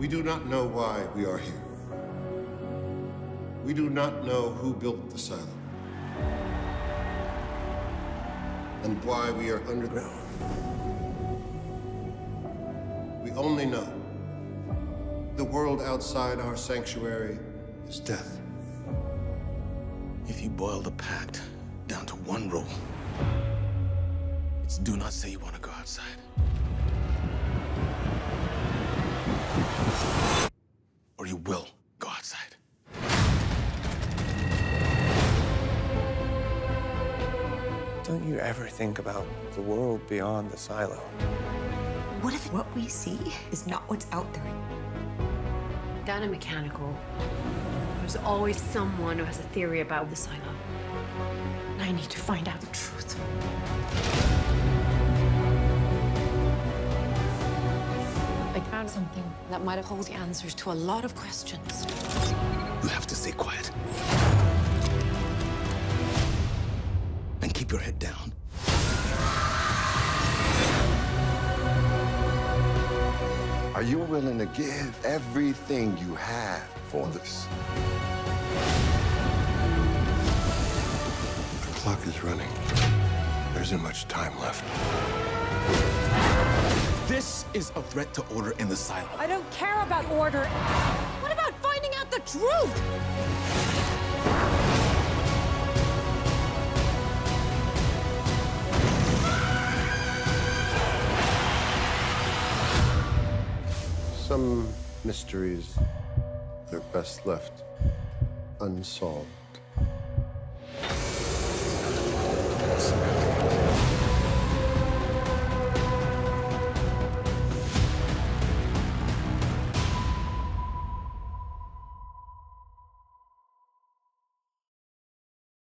We do not know why we are here. We do not know who built the silo. And why we are underground. We only know the world outside our sanctuary is death. If you boil the pact down to one rule, it's do not say you want to go outside. Or you will go outside. Don't you ever think about the world beyond the silo? What if what we see is not what's out there? Down in mechanical, there's always someone who has a theory about the silo. And I need to find out the truth. I found something that might hold the answers to a lot of questions. You have to stay quiet. And keep your head down. Are you willing to give everything you have for this? The clock is running. There isn't much time left. This is a threat to order in the silo. I don't care about order. What about finding out the truth? Some mysteries are best left unsolved.